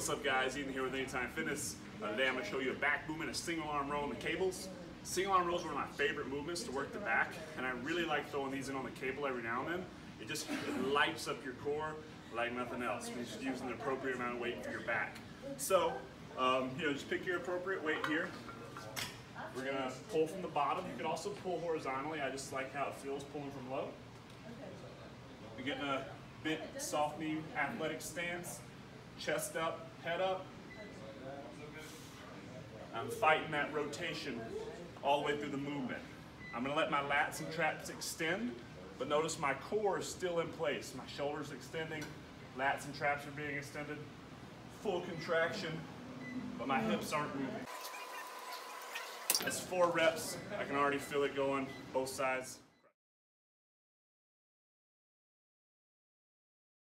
What's up guys, Ethan here with Anytime Fitness. Uh, today I'm going to show you a back movement, a single arm row on the cables. Single arm rows are one of my favorite movements to work the back and I really like throwing these in on the cable every now and then. It just it lights up your core like nothing else. You're just using the appropriate amount of weight for your back. So, um, you know, just pick your appropriate weight here. We're going to pull from the bottom. You can also pull horizontally. I just like how it feels pulling from low. You're getting a bit soft knee athletic stance chest up, head up. I'm fighting that rotation all the way through the movement. I'm gonna let my lats and traps extend, but notice my core is still in place. My shoulders extending, lats and traps are being extended, full contraction, but my hips aren't moving. That's four reps. I can already feel it going both sides.